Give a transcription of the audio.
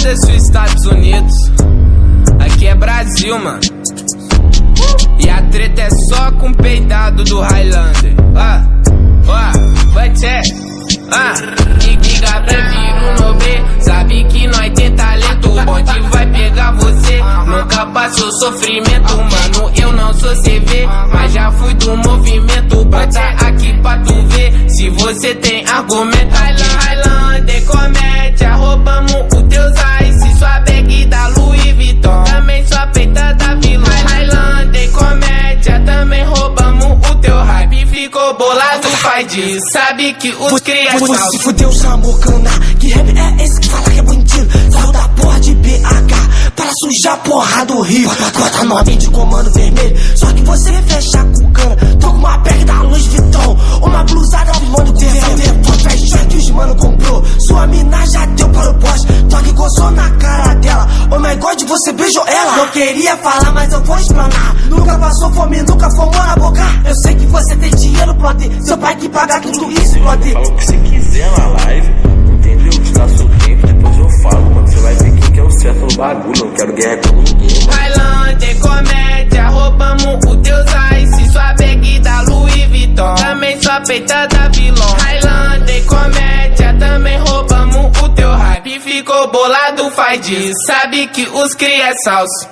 Foda-se os Estados Unidos. Aqui é Brasil, mano. E a treta é só com o peidado do Highlander. Ah, ah, vai check. Ah, liga prefiro no B. Sabe que nós tem talento. O bonde vai pegar você. Nunca passou sofrimento, mano. Eu não sou CV, mas já fui do movimento. Bota aqui pra tu ver. Se você tem argumento. Highland, Highlander, Ficou bolado, faz disso. Sabe que os crianças. Você se fudeu, Samocana. Que rap é esse que fala que é bandido? Saiu da porra de BH para sujar a porra do Rio. Bota nome de comando vermelho. Só que você fecha com cana. Tô com uma bag da Louis Vuitton. Uma blusada do governo. Depois fecha que os mano comprou. Sua mina já deu para o boss. Toque gozou na cara dela. Oh my god, você beijou ela. Não queria falar, mas eu vou explanar. Nunca passou fome, nunca fomou na boca. Eu sei que você tem Seu pai que paga tudo isso, plote. Fala o que você quiser na live, entendeu? Te dá seu tempo, depois eu falo, mano. Você vai ver quem que é o certo no bagulho. Não quero guerra com ninguém. Highlander, comédia, roubamos o teus ice, sua bag da Louis Vuitton, também sua peita da vilão. Highlander, comédia, também roubamos o teu hype, ficou bolado, faz disso, sabe que os cria é salso.